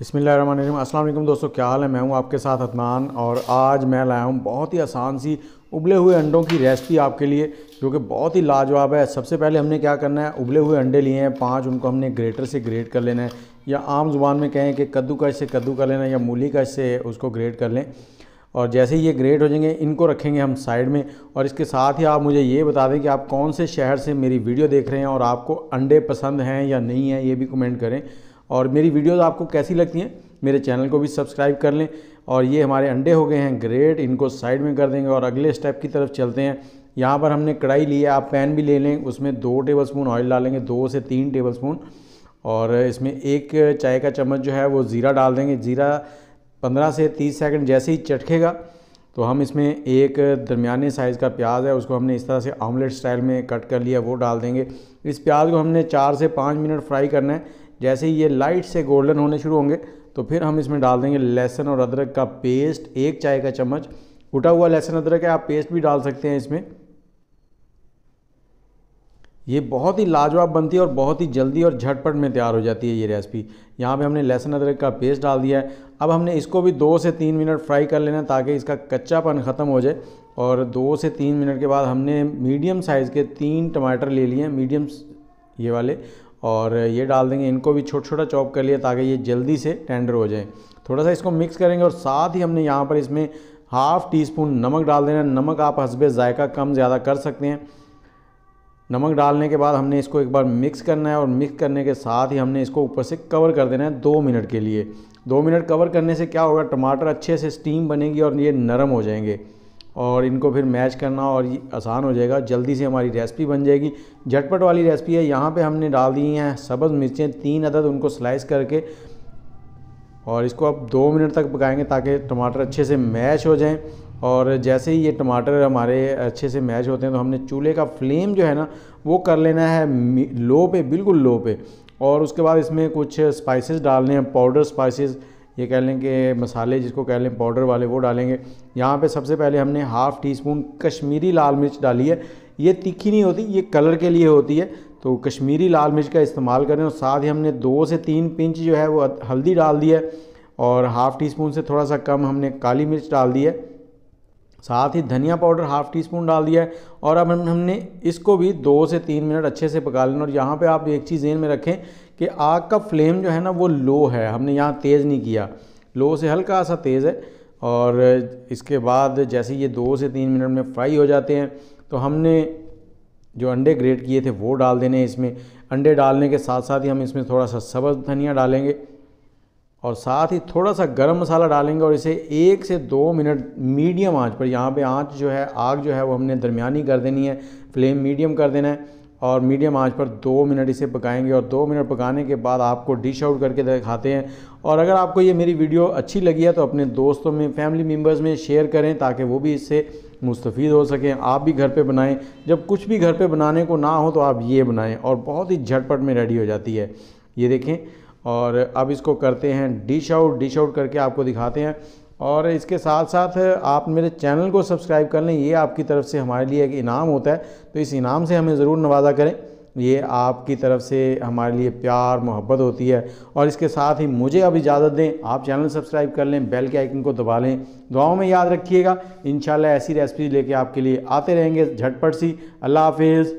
बसमीम असल दोस्तों, क्या हाल है? मैं हूँ आपके साथ अदनान और आज मैं लाया हूँ बहुत ही आसान सी उबले हुए अंडों की रेसिपी आपके लिए, जो कि बहुत ही लाजवाब है। सबसे पहले हमने क्या करना है? उबले हुए अंडे लिए हैं, पाँच उनको हमने ग्रेटर से ग्रेट कर लेना है, या आम ज़ुबान में कहें कि कद्दू का इससे कद्दू कर लेना या मूली का इससे उसको ग्रेट कर लें। और जैसे ही ये ग्रेट हो जाएँगे, इनको रखेंगे हम साइड में। और इसके साथ ही आप मुझे ये बता दें कि आप कौन से शहर से मेरी वीडियो देख रहे हैं और आपको अंडे पसंद हैं या नहीं हैं, ये भी कमेंट करें। और मेरी वीडियोज़ आपको कैसी लगती हैं, मेरे चैनल को भी सब्सक्राइब कर लें। और ये हमारे अंडे हो गए हैं, ग्रेट, इनको साइड में कर देंगे और अगले स्टेप की तरफ़ चलते हैं। यहाँ पर हमने कढ़ाई ली है, आप पैन भी ले लें, उसमें दो टेबल स्पून ऑयल डालेंगे, दो से तीन टेबल स्पून और इसमें एक चाय का चम्मच जो है, वो ज़ीरा डाल देंगे। ज़ीरा पंद्रह से तीस सेकंड जैसे ही चटकेगा तो हम इसमें एक दरमियाने साइज़ का प्याज है, उसको हमने इस तरह से ऑमलेट स्टाइल में कट कर लिया, वो डाल देंगे। इस प्याज को हमने चार से पाँच मिनट फ्राई करना है। जैसे ही ये लाइट से गोल्डन होने शुरू होंगे तो फिर हम इसमें डाल देंगे लहसुन और अदरक का पेस्ट एक चाय का चम्मच। उटा हुआ लहसुन, अदरक है, आप पेस्ट भी डाल सकते हैं इसमें। ये बहुत ही लाजवाब बनती है और बहुत ही जल्दी और झटपट में तैयार हो जाती है ये रेसिपी यहाँ पे हमने लहसुन, अदरक का पेस्ट डाल दिया है। अब हमने इसको भी दो से तीन मिनट फ्राई कर लेना ताकि इसका कच्चापन ख़त्म हो जाए। और दो से तीन मिनट के बाद हमने मीडियम साइज़ के तीन टमाटर ले लिए मीडियम ये वाले। और ये डाल देंगे, इनको भी छोटा छोटा चॉप कर लिया ताकि ये जल्दी से टेंडर हो जाए। थोड़ा सा इसको मिक्स करेंगे और साथ ही हमने यहाँ पर इसमें हाफ़ टी स्पून नमक डाल देना नमक आप हसब ज़ायका कम ज़्यादा कर सकते हैं। नमक डालने के बाद हमने इसको एक बार मिक्स करना है और मिक्स करने के साथ ही हमने इसको ऊपर से कवर कर देना है दो मिनट के लिए। दो मिनट कवर करने से क्या होगा, टमाटर अच्छे से स्टीम बनेगी और ये नरम हो जाएँगे। और इनको फिर मैच करना और आसान हो जाएगा। जल्दी से हमारी रेसिपी बन जाएगी। झटपट वाली रेसिपी है। यहाँ पे हमने डाल दी हैं सब्ज़ मिर्चें, तीन अदद उनको स्लाइस करके। और इसको अब दो मिनट तक पकाएँगे ताकि टमाटर अच्छे से मैश हो जाएँ। और जैसे ही ये टमाटर हमारे अच्छे से मैच होते हैं तो हमने चूल्हे का फ्लेम जो है ना, वो कर लेना है लो पे, बिल्कुल लो पे। और उसके बाद इसमें कुछ स्पाइसेस डालने हैं, पाउडर स्पाइसेस। ये कह लें कि मसाले जिसको कह लें पाउडर वाले, वो डालेंगे। यहाँ पे सबसे पहले हमने हाफ़ टी स्पून कश्मीरी लाल मिर्च डाली है। ये तीखी नहीं होती, ये कलर के लिए होती है। तो कश्मीरी लाल मिर्च का इस्तेमाल करें और साथ ही हमने दो से तीन पिंच जो है वो हल्दी डाल दी है और हाफ़ टी स्पून से थोड़ा सा कम हमने काली मिर्च डाल दी है। साथ ही धनिया पाउडर हाफ़ टी स्पून डाल दिया है और अब हम, हमने इसको भी दो से तीन मिनट अच्छे से पका लेना और यहाँ पे आप एक चीज़ में रखें कि आग का फ्लेम जो है ना वो लो है। हमने यहाँ तेज़ नहीं किया। लो से हल्का सा तेज़ है और इसके बाद जैसे ये दो से तीन मिनट में फ्राई हो जाते हैं तो हमने जो अंडे ग्रेट किए थे वो डाल देने इसमें। अंडे डालने के साथ साथ ही हम इसमें थोड़ा सा सब्ज़ धनिया डालेंगे। और साथ ही थोड़ा सा गरम मसाला डालेंगे और इसे एक से दो मिनट मीडियम आँच पर, यहाँ पे आँच जो है, आग जो है वो हमने दरमियानी कर देनी है, फ्लेम मीडियम कर देना है और मीडियम आँच पर दो मिनट इसे पकाएँगे और दो मिनट पकाने के बाद आपको डिश आउट करके दिखाते हैं। और अगर आपको ये मेरी वीडियो अच्छी लगी है तो अपने दोस्तों में, फैमिली मेंबर्स में शेयर करें ताकि वो भी इससे मुस्तफ़ हो सकें। आप भी घर पे बनाएँ। जब कुछ भी घर पे बनाने को ना हो तो आप ये बनाएँ और बहुत ही झटपट में रेडी हो जाती है। ये देखें और अब इसको करते हैं डिश आउट डिश आउट करके आपको दिखाते हैं। और इसके साथ साथ आप मेरे चैनल को सब्सक्राइब कर लें, ये आपकी तरफ़ से हमारे लिए एक इनाम होता है। तो इस इनाम से हमें ज़रूर नवाजा करें। ये आपकी तरफ़ से हमारे लिए प्यार, मोहब्बत होती है। और इसके साथ ही मुझे अब इजाज़त दें, आप चैनल सब्सक्राइब कर लें, बेल के आइकन को दबा लें। दुआओं में याद रखिएगा। इन ऐसी रेसिपी लेके आपके लिए आते रहेंगे झटपट सी। अल्लाह हाफिज़।